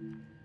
Mm-hmm.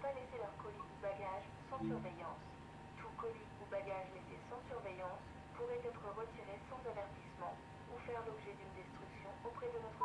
Pas laisser leur colis ou bagage sans surveillance. Tout colis ou bagage laissé sans surveillance pourrait être retiré sans avertissement ou faire l'objet d'une destruction auprès de notre